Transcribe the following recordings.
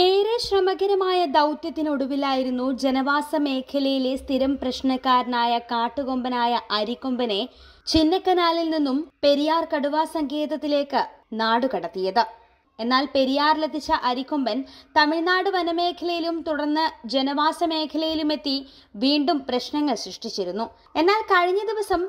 ഏറെ ശ്രമകരമായ ദൗത്യത്തിനൊടുവിലായിരുന്നു ജനവാസ മേഖലയിലെ സ്ഥിരം പ്രശ്നക്കാരനായ കാട്ടുകൊമ്പനായ അരിക്കൊമ്പനെ ചിന്നക്കനാലിൽ നിന്നും പെരിയാർ കടുവാ സങ്കേതത്തിലേക്ക് നാടുകടത്തിയത്. എന്നാൽ പെരിയാറിലെത്തിച്ച അരിക്കൊമ്പൻ തമിഴ്നാട് വനമേഖലയിലും തുടർന്ന് ജനവാസ മേഖലയിലുമെത്തി വീണ്ടും പ്രശ്നങ്ങൾ സൃഷ്ടിച്ചിരുന്നു. എന്നാൽ കഴിഞ്ഞ ദിവസം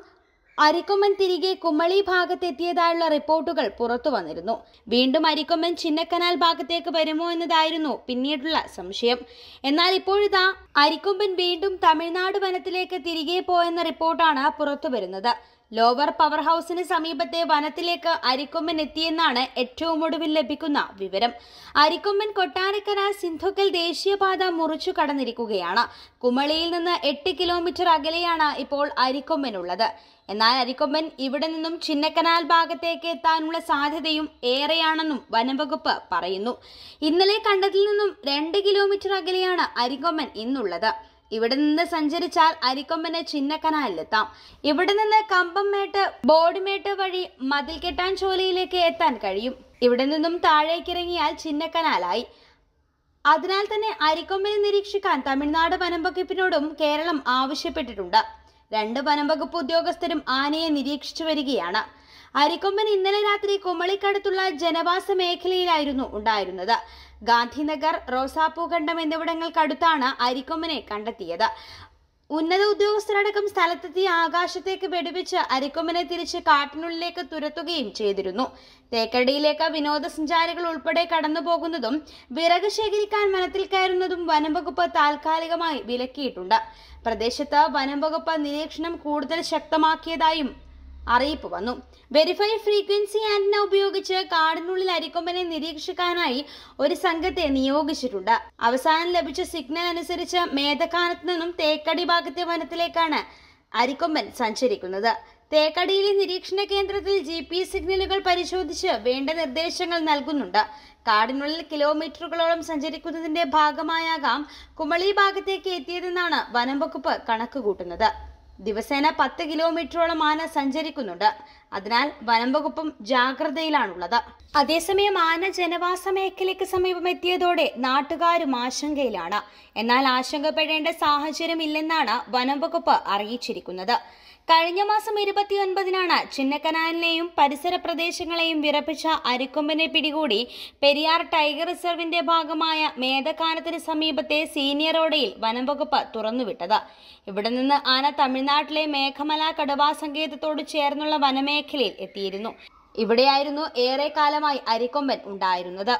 അരിക്കൊമ്പൻ തിരികെ കുമളി ഭാഗത്തെത്തിയതായുള്ള റിപ്പോർട്ടുകൾ പുറത്തു വന്നിരുന്നു. വീണ്ടും അരിക്കൊമ്പൻ ചിന്നക്കനാൽ ഭാഗത്തേക്ക് വരുമോ എന്നതായിരുന്നു പിന്നീടുള്ള സംശയം. എന്നാൽ ഇപ്പോഴിതാ അരിക്കൊമ്പൻ വീണ്ടും തമിഴ്നാട് വനത്തിലേക്ക് തിരികെ പോയെന്ന റിപ്പോർട്ടാണ് പുറത്തു വരുന്നത്. ലോവർ പവർ ഹൗസിന് സമീപത്തെ വനത്തിലേക്ക് അരിക്കൊമ്പൻ എത്തിയെന്നാണ് ഏറ്റവും ഒടുവിൽ ലഭിക്കുന്ന വിവരം. അരിക്കൊമ്പൻ കൊട്ടാരക്കര സിന്ധുക്കൽ ദേശീയപാത മുറിച്ചു കടന്നിരിക്കുകയാണ്. കുമളിയിൽ നിന്ന് എട്ട് കിലോമീറ്റർ അകലെയാണ് ഇപ്പോൾ അരിക്കൊമ്പനുള്ളത്. എന്നാൽ അരിക്കൊമ്പൻ ഇവിടെ നിന്നും ചിന്നക്കനാൽ ഭാഗത്തേക്ക് എത്താനുള്ള സാധ്യതയും ഏറെയാണെന്നും വനംവകുപ്പ് പറയുന്നു. ഇന്നലെ കണ്ടതിൽ നിന്നും രണ്ട് കിലോമീറ്റർ അകലെയാണ് അരിക്കൊമ്പൻ ഇന്നുള്ളത്. ഇവിടെ നിന്ന് സഞ്ചരിച്ചാൽ അരിക്കൊമ്പന് ചിന്നക്കനാലിലെത്താം. ഇവിടെ നിന്ന് കമ്പംമേട്ട് ബോഡിമേട്ട് വഴി മതിൽ കെട്ടാൻ ചോലയിലേക്ക് എത്താൻ കഴിയും. ഇവിടെ നിന്നും താഴേക്കിറങ്ങിയാൽ ചിന്നക്കനാലായി. അതിനാൽ തന്നെ അരിക്കൊമ്പനെ നിരീക്ഷിക്കാൻ തമിഴ്നാട് വനംവകുപ്പിനോടും കേരളം ആവശ്യപ്പെട്ടിട്ടുണ്ട്. രണ്ട് വനംവകുപ്പ് ഉദ്യോഗസ്ഥരും ആനയെ നിരീക്ഷിച്ചു വരികയാണ്. അരിക്കൊമ്പൻ ഇന്നലെ രാത്രി കുമളിക്കടുത്തുള്ള ജനവാസ മേഖലയിലായിരുന്നു ഉണ്ടായിരുന്നത്. ഗാന്ധിനഗർ റോസാപ്പൂ കണ്ടം എന്നിവിടങ്ങൾക്കടുത്താണ് അരിക്കൊമ്പനെ കണ്ടെത്തിയത്. ഉന്നത ഉദ്യോഗസ്ഥരടക്കം സ്ഥലത്തെത്തി ആകാശത്തേക്ക് വെടിവെച്ച് അരിക്കൊമ്പനെ തിരിച്ച് കാട്ടിനുള്ളിലേക്ക് തുരത്തുകയും ചെയ്തിരുന്നു. തേക്കടിയിലേക്ക് വിനോദസഞ്ചാരികൾ ഉൾപ്പെടെ കടന്നു പോകുന്നതും വിറക് ശേഖരിക്കാൻ വനത്തിൽ കയറുന്നതും വനംവകുപ്പ് താൽക്കാലികമായി വിലക്കിയിട്ടുണ്ട്. പ്രദേശത്ത് വനംവകുപ്പ് നിരീക്ഷണം കൂടുതൽ ശക്തമാക്കിയതായും അറിയിപ്പ് വന്നു. വെരിഫൈ ഫ്രീക്വൻസി ആന്റിന ഉപയോഗിച്ച് കാടിനുള്ളിൽ അരിക്കൊമ്പനെ നിരീക്ഷിക്കാനായി ഒരു സംഘത്തെ നിയോഗിച്ചിട്ടുണ്ട്. അവസാനം ലഭിച്ച സിഗ്നൽ അനുസരിച്ച് മേധക്കാനത്ത് നിന്നും തേക്കടി ഭാഗത്തെ വനത്തിലേക്കാണ് അരിക്കൊമ്പൻ സഞ്ചരിക്കുന്നത്. തേക്കടിയിലെ നിരീക്ഷണ കേന്ദ്രത്തിൽ ജി പി സിഗ്നലുകൾ പരിശോധിച്ച് വേണ്ട നിർദ്ദേശങ്ങൾ നൽകുന്നുണ്ട്. കാടിനുള്ളിൽ കിലോമീറ്ററുകളോളം സഞ്ചരിക്കുന്നതിന്റെ ഭാഗമായാകാം കുമളി ഭാഗത്തേക്ക് എത്തിയതെന്നാണ് വനം വകുപ്പ് കണക്ക് കൂട്ടുന്നത് ദിവസേന പത്ത് കിലോമീറ്ററോളം ആന സഞ്ചരിക്കുന്നുണ്ട്. അതിനാൽ വനം വകുപ്പും ജാഗ്രതയിലാണുള്ളത്. അതേസമയം ആന ജനവാസ മേഖലയ്ക്ക് സമീപം എത്തിയതോടെ നാട്ടുകാരും ആശങ്കയിലാണ്. എന്നാൽ ആശങ്കപ്പെടേണ്ട സാഹചര്യമില്ലെന്നാണ് വനം വകുപ്പ് അറിയിച്ചിരിക്കുന്നത്. കഴിഞ്ഞ മാസം ഇരുപത്തിയൊൻപതിനാണ് ചിന്നക്കനാലിനെയും പരിസര പ്രദേശങ്ങളെയും വിറപ്പിച്ച അരിക്കൊമ്പനെ പിടികൂടി പെരിയാർ ടൈഗർ റിസർവിന്റെ ഭാഗമായ മേധക്കാനത്തിന് സമീപത്തെ സീനിയർ ഓടയിൽ വനംവകുപ്പ് തുറന്നുവിട്ടത്. ഇവിടെ നിന്ന് ആന തമിഴ്നാട്ടിലെ മേഘമല കടുവാ സങ്കേതത്തോട് ചേർന്നുള്ള വനമേഖലയിൽ എത്തിയിരുന്നു. ഇവിടെയായിരുന്നു ഏറെ കാലമായി അരിക്കൊമ്പൻ ഉണ്ടായിരുന്നത്.